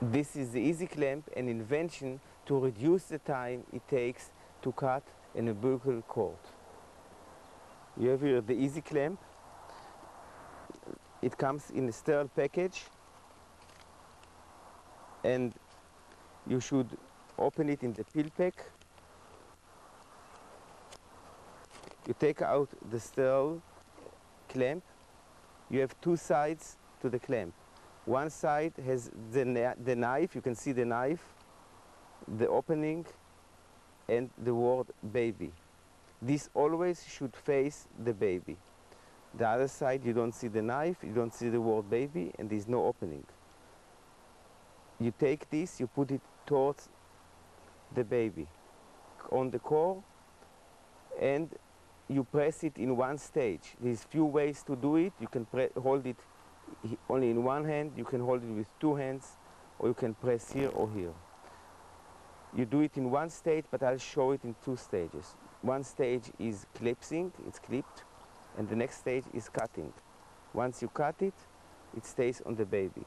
This is the EZ clamp, an invention to reduce the time it takes to cut an umbilical cord. You have here the EZ clamp. It comes in a sterile package and you should open it in the peel pack. You take out the sterile clamp. You have two sides to the clamp. One side has the, the knife, you can see the knife, the opening, and the word baby. This always should face the baby. The other side, you don't see the knife, you don't see the word baby, and there's no opening. You take this, you put it towards the baby on the core, and you press it in one stage. There's few ways to do it. You can hold it only in one hand, you can hold it with two hands, or you can press here or here. You do it in one stage, but I'll show it in two stages. One stage is clipping, it's clipped, and the next stage is cutting. Once you cut it, it stays on the baby.